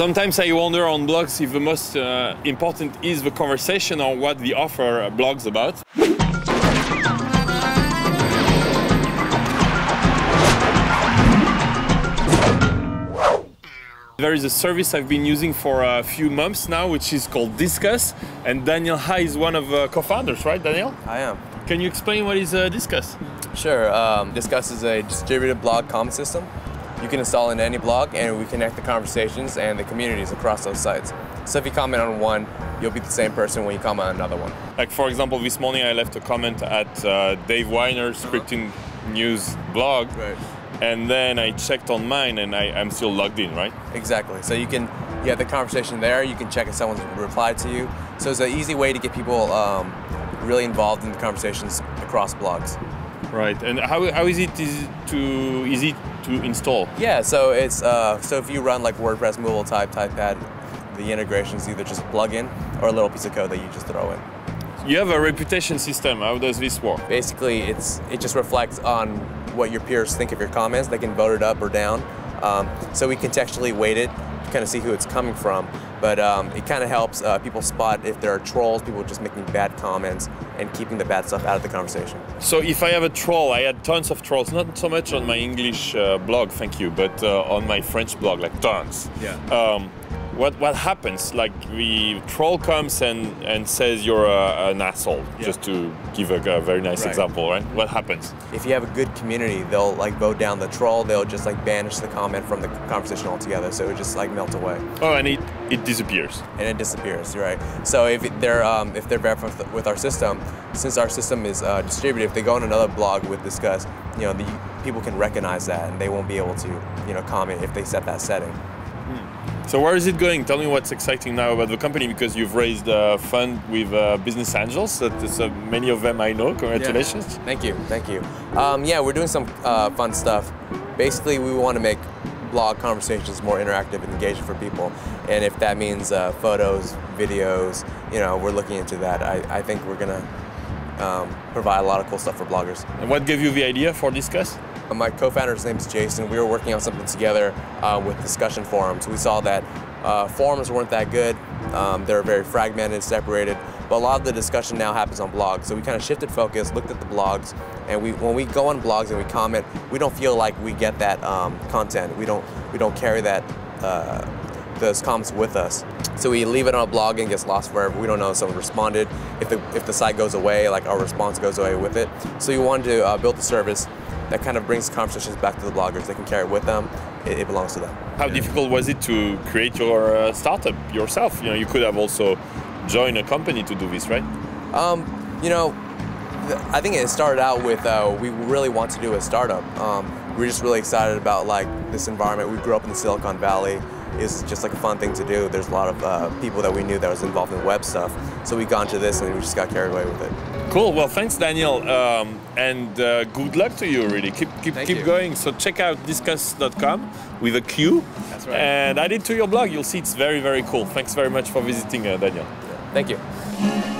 Sometimes I wonder on blogs if the most uh, important is the conversation or what the author blogs about. There is a service I've been using for a few months now, which is called Disqus, and Daniel Ha is one of the co-founders, right, Daniel? I am. Can you explain what is uh, Disqus? Sure. Um, Disqus is a distributed blog comment system. You can install in any blog, and we connect the conversations and the communities across those sites. So if you comment on one, you'll be the same person when you comment on another one. Like for example, this morning I left a comment at uh, Dave Winer's scripting news blog. Right. And then I checked on mine and I, am still logged in, right? Exactly. So you can you have the conversation there. You can check if someone's replied to you. So it's an easy way to get people um, really involved in the conversations across blogs. Right. And how, how is it is to easy to install? Yeah. So it's uh, so if you run like WordPress Movable Type Typepad, the integration is either just plug in or a little piece of code that you just throw in. You have a reputation system. How does this work? Basically, it's it just reflects on what your peers think of your comments. They can vote it up or down. Um, so we contextually weight it to kind of see who it's coming from. But um, it kind of helps uh, people spot if there are trolls, people just making bad comments and keeping the bad stuff out of the conversation. So if I have a troll, I had tons of trolls, not so much on my English uh, blog, thank you, but uh, on my French blog, like tons. Yeah. Um, what what happens? Like the troll comes and and says you're a, an asshole, yeah. just to give a, a very nice right. example, right? What happens? If you have a good community, they'll like vote down the troll. They'll just like banish the comment from the conversation altogether, so it just like melts away. Oh, and it it disappears. And it disappears, right? So if they're um, if they're verified with our system, since our system is uh, distributed, if they go on another blog with Disqus, you know, the people can recognize that, and they won't be able to you know comment if they set that setting. So where is it going? Tell me what's exciting now about the company because you've raised a fund with uh, Business Angels. So many of them I know. Congratulations. Yeah. Thank you. Thank you. Um, yeah, we're doing some uh, fun stuff. Basically, we want to make blog conversations more interactive and engaging for people. And if that means uh, photos, videos, you know, we're looking into that. I, I think we're going to um, provide a lot of cool stuff for bloggers. And what gave you the idea for Disqus? My co-founder's name is Jason. We were working on something together uh, with discussion forums. We saw that uh, forums weren't that good. Um, they're very fragmented, separated. But a lot of the discussion now happens on blogs. So we kind of shifted focus, looked at the blogs, and we when we go on blogs and we comment, we don't feel like we get that um, content. We don't we don't carry that uh, those comments with us. So we leave it on a blog and gets lost forever. We don't know if someone responded. If the if the site goes away, like our response goes away with it. So we wanted to uh, build the service that kind of brings conversations back to the bloggers. They can carry it with them. It, it belongs to them. How yeah. difficult was it to create your uh, startup yourself? You know, you could have also joined a company to do this, right? Um, you know, I think it started out with uh, we really want to do a startup. Um, we're just really excited about like this environment. We grew up in the Silicon Valley. It's just like a fun thing to do. There's a lot of uh, people that we knew that was involved in web stuff. So we got into this and we just got carried away with it. Cool. Well, thanks, Daniel, um, and uh, good luck to you. Really, keep keep Thank keep you. going. So check out disqus.com with a Q. That's right. And add it to your blog. You'll see it's very very cool. Thanks very much for visiting, uh, Daniel. Thank you.